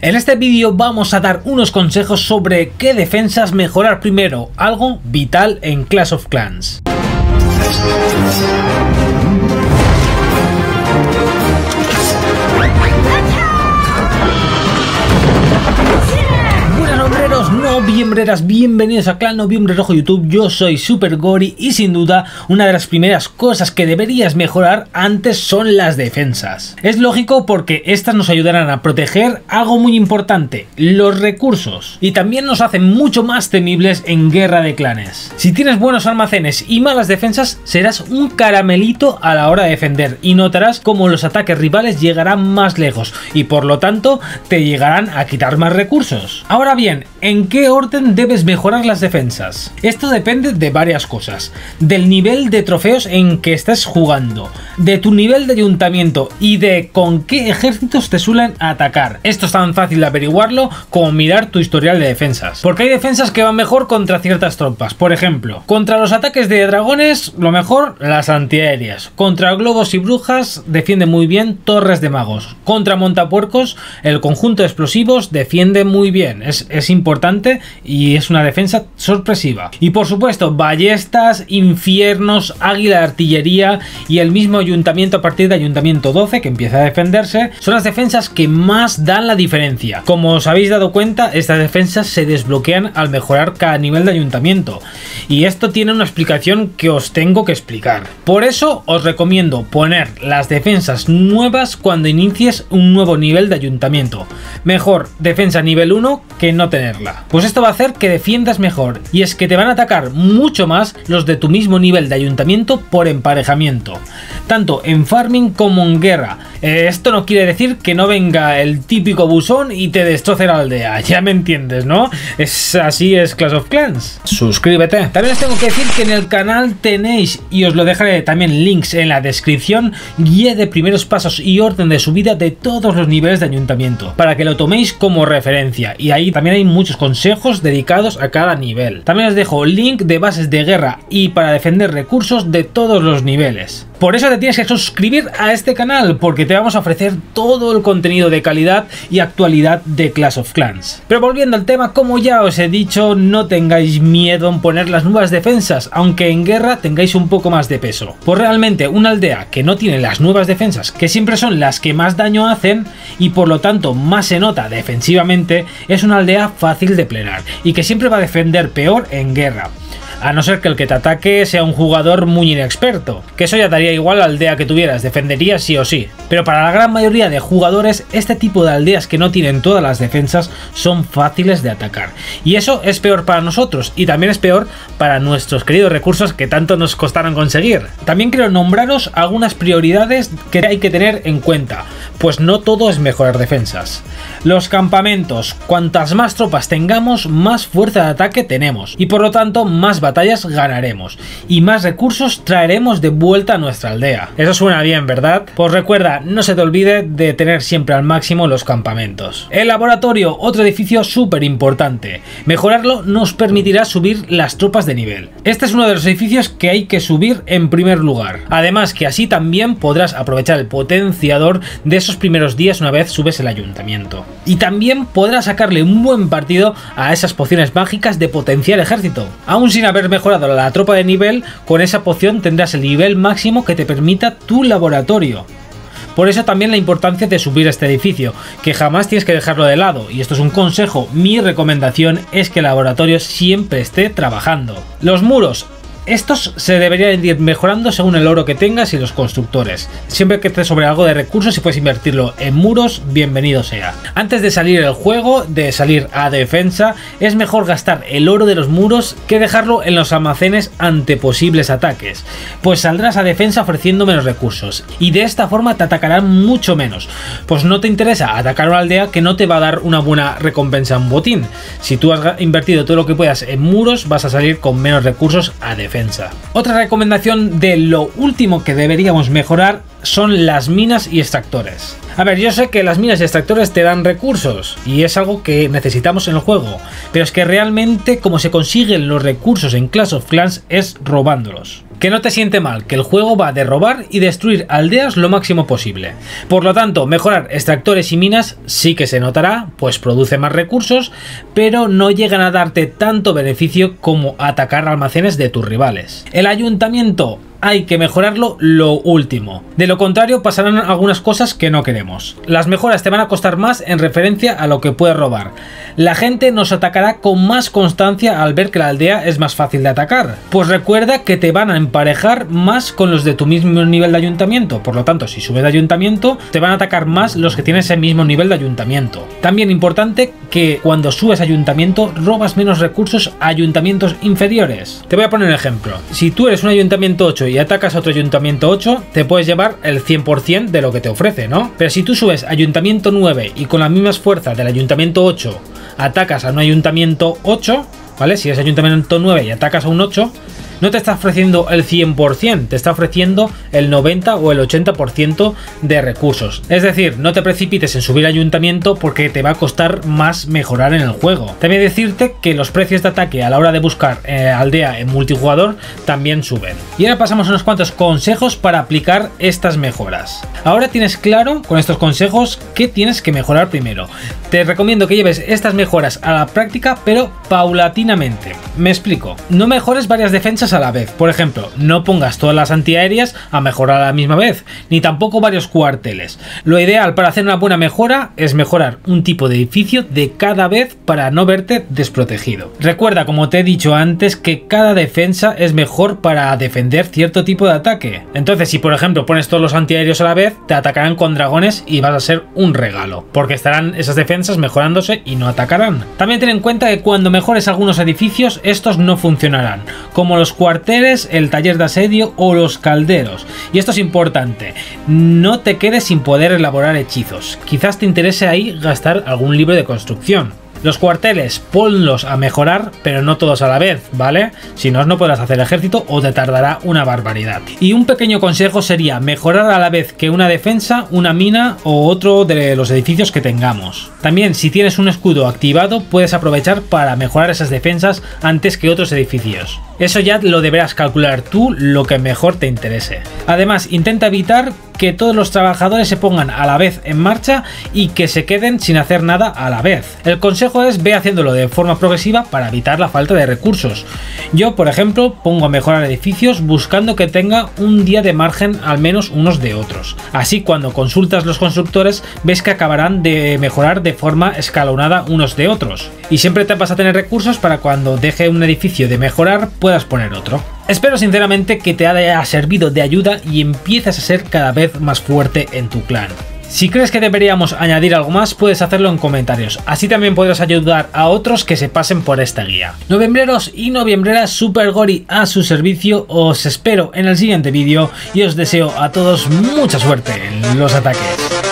En este vídeo vamos a dar unos consejos sobre qué defensas mejorar primero, algo vital en Clash of Clans. Noviembreras, bienvenidos a Clan Noviembre Rojo YouTube, yo soy Super Gori y sin duda una de las primeras cosas que deberías mejorar antes son las defensas. Es lógico porque estas nos ayudarán a proteger algo muy importante, los recursos, y también nos hacen mucho más temibles en guerra de clanes. Si tienes buenos almacenes y malas defensas, serás un caramelito a la hora de defender y notarás como los ataques rivales llegarán más lejos y por lo tanto te llegarán a quitar más recursos. Ahora bien, ¿en qué orden debes mejorar las defensas? Esto depende de varias cosas. Del nivel de trofeos en que estés jugando, de tu nivel de ayuntamiento y de con qué ejércitos te suelen atacar. Esto es tan fácil de averiguarlo como mirar tu historial de defensas. Porque hay defensas que van mejor contra ciertas tropas. Por ejemplo, contra los ataques de dragones, lo mejor las antiaéreas. Contra globos y brujas defiende muy bien torres de magos. Contra montapuercos, el conjunto de explosivos defiende muy bien. Es importante y es una defensa sorpresiva. Y por supuesto, ballestas, infiernos, águila de artillería y el mismo ayuntamiento a partir de ayuntamiento 12 que empieza a defenderse, son las defensas que más dan la diferencia. Como os habéis dado cuenta, estas defensas se desbloquean al mejorar cada nivel de ayuntamiento. Y esto tiene una explicación que os tengo que explicar. Por eso os recomiendo poner las defensas nuevas cuando inicies un nuevo nivel de ayuntamiento. Mejor defensa nivel 1 que no tenerla. Esto va a hacer que defiendas mejor, y es que te van a atacar mucho más los de tu mismo nivel de ayuntamiento por emparejamiento, tanto en farming como en guerra. Eh, esto no quiere decir que no venga el típico busón y te destroce la aldea, ya me entiendes, ¿no? Es así es Clash of Clans. Suscríbete. También os tengo que decir que en el canal tenéis, y os lo dejaré también links en la descripción, guía de primeros pasos y orden de subida de todos los niveles de ayuntamiento, para que lo toméis como referencia, y ahí también hay muchos consejos dedicados a cada nivel. También os dejo link de bases de guerra y para defender recursos de todos los niveles. Por eso te tienes que suscribir a este canal, porque te vamos a ofrecer todo el contenido de calidad y actualidad de Clash of Clans. Pero volviendo al tema, como ya os he dicho, no tengáis miedo en poner las nuevas defensas, aunque en guerra tengáis un poco más de peso. Pues realmente una aldea que no tiene las nuevas defensas, que siempre son las que más daño hacen y por lo tanto más se nota defensivamente, es una aldea fácil de plenar y que siempre va a defender peor en guerra a no ser que el que te ataque sea un jugador muy inexperto, que eso ya daría igual la aldea que tuvieras, defendería sí o sí. Pero para la gran mayoría de jugadores, este tipo de aldeas que no tienen todas las defensas son fáciles de atacar. Y eso es peor para nosotros y también es peor para nuestros queridos recursos que tanto nos costaron conseguir. También quiero nombraros algunas prioridades que hay que tener en cuenta, pues no todo es mejorar defensas. Los campamentos, cuantas más tropas tengamos, más fuerza de ataque tenemos y por lo tanto más batallas ganaremos y más recursos traeremos de vuelta a nuestra aldea. Eso suena bien, ¿verdad? Pues recuerda, no se te olvide de tener siempre al máximo los campamentos. El laboratorio, otro edificio súper importante. Mejorarlo nos permitirá subir las tropas de nivel. Este es uno de los edificios que hay que subir en primer lugar. Además que así también podrás aprovechar el potenciador de esos primeros días una vez subes el ayuntamiento. Y también podrás sacarle un buen partido a esas pociones mágicas de potenciar ejército. Aún sin haber mejorado la tropa de nivel, con esa poción tendrás el nivel máximo que te permita tu laboratorio. Por eso también la importancia de subir este edificio, que jamás tienes que dejarlo de lado, y esto es un consejo, mi recomendación es que el laboratorio siempre esté trabajando. Los muros, estos se deberían ir mejorando según el oro que tengas y los constructores. Siempre que te sobre algo de recursos y puedes invertirlo en muros, bienvenido sea. Antes de salir el juego, de salir a defensa, es mejor gastar el oro de los muros que dejarlo en los almacenes ante posibles ataques, pues saldrás a defensa ofreciendo menos recursos y de esta forma te atacarán mucho menos, pues no te interesa atacar una aldea que no te va a dar una buena recompensa en botín. Si tú has invertido todo lo que puedas en muros, vas a salir con menos recursos a defensa. Otra recomendación de lo último que deberíamos mejorar son las minas y extractores. A ver, yo sé que las minas y extractores te dan recursos y es algo que necesitamos en el juego, pero es que realmente como se consiguen los recursos en Clash of Clans es robándolos. Que no te siente mal, que el juego va de robar y destruir aldeas lo máximo posible. Por lo tanto, mejorar extractores y minas sí que se notará, pues produce más recursos, pero no llegan a darte tanto beneficio como atacar almacenes de tus rivales. El ayuntamiento hay que mejorarlo lo último. De lo contrario pasarán algunas cosas que no queremos. Las mejoras te van a costar más en referencia a lo que puedes robar. La gente nos atacará con más constancia al ver que la aldea es más fácil de atacar. Pues recuerda que te van a emparejar más con los de tu mismo nivel de ayuntamiento. Por lo tanto, si subes de ayuntamiento, te van a atacar más los que tienen ese mismo nivel de ayuntamiento. También importante que cuando subes ayuntamiento robas menos recursos a ayuntamientos inferiores. Te voy a poner un ejemplo. Si tú eres un ayuntamiento 8 y atacas a otro ayuntamiento 8, te puedes llevar el 100% de lo que te ofrece, ¿no? Pero si tú subes ayuntamiento 9 y con las mismas fuerzas del ayuntamiento 8 atacas a un ayuntamiento 8, ¿vale? Si es ayuntamiento 9 y atacas a un 8, no te está ofreciendo el 100%, te está ofreciendo el 90 o el 80% de recursos. Es decir, no te precipites en subir ayuntamiento porque te va a costar más mejorar en el juego. También decirte que los precios de ataque a la hora de buscar eh, aldea en multijugador también suben. Y ahora pasamos a unos cuantos consejos para aplicar estas mejoras. Ahora tienes claro con estos consejos qué tienes que mejorar primero. Te recomiendo que lleves estas mejoras a la práctica pero paulatinamente. Me explico. No mejores varias defensas a la vez. Por ejemplo, no pongas todas las antiaéreas a mejorar a la misma vez, ni tampoco varios cuarteles. Lo ideal para hacer una buena mejora es mejorar un tipo de edificio de cada vez para no verte desprotegido. Recuerda, como te he dicho antes, que cada defensa es mejor para defender cierto tipo de ataque. Entonces, si por ejemplo pones todos los antiaéreos a la vez, te atacarán con dragones y vas a ser un regalo, porque estarán esas mejorándose y no atacarán. También ten en cuenta que cuando mejores algunos edificios, estos no funcionarán, como los cuarteles, el taller de asedio o los calderos. Y esto es importante, no te quedes sin poder elaborar hechizos. Quizás te interese ahí gastar algún libro de construcción. Los cuarteles, ponlos a mejorar, pero no todos a la vez, ¿vale? Si no, no podrás hacer ejército o te tardará una barbaridad. Y un pequeño consejo sería mejorar a la vez que una defensa, una mina o otro de los edificios que tengamos. También, si tienes un escudo activado, puedes aprovechar para mejorar esas defensas antes que otros edificios. Eso ya lo deberás calcular tú lo que mejor te interese. Además, intenta evitar que todos los trabajadores se pongan a la vez en marcha y que se queden sin hacer nada a la vez. El consejo es ve haciéndolo de forma progresiva para evitar la falta de recursos. Yo, por ejemplo, pongo a mejorar edificios buscando que tenga un día de margen al menos unos de otros. Así cuando consultas los constructores ves que acabarán de mejorar de forma escalonada unos de otros. Y siempre te vas a tener recursos para cuando deje un edificio de mejorar puedas poner otro. Espero sinceramente que te haya servido de ayuda y empieces a ser cada vez más fuerte en tu clan. Si crees que deberíamos añadir algo más, puedes hacerlo en comentarios. Así también podrás ayudar a otros que se pasen por esta guía. Noviembreros y noviembreras Super Gori a su servicio. Os espero en el siguiente vídeo y os deseo a todos mucha suerte en los ataques.